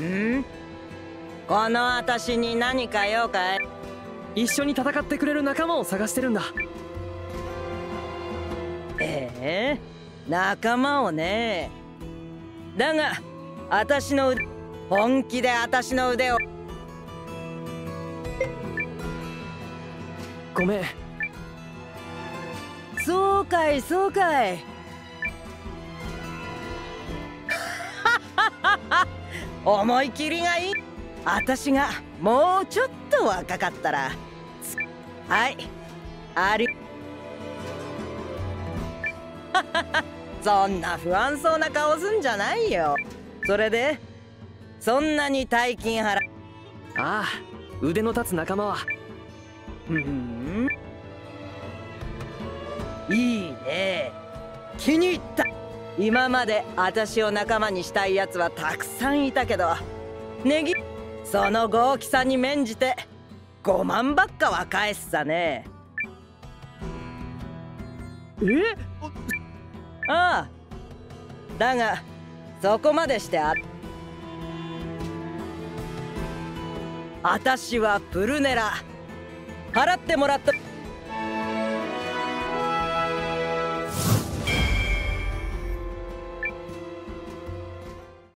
ん？この私に何か用かい？一緒に戦ってくれる仲間を探してるんだ。ええ？仲間をね。だが私の腕本気で私の腕を。ごめん。そうかいそうかい思い切りがいい。私がもうちょっと若かったら。はい。あり。そんな不安そうな顔すんじゃないよ。それでそんなに大金払ああ腕の立つ仲間は。うん。いいね。気に入った今まで私を仲間にしたいやつはたくさんいたけどネギその豪気さに免じて5万ばっかは返すさねえ？ああ。だがそこまでしてあ私はプルネラ。払ってもらった。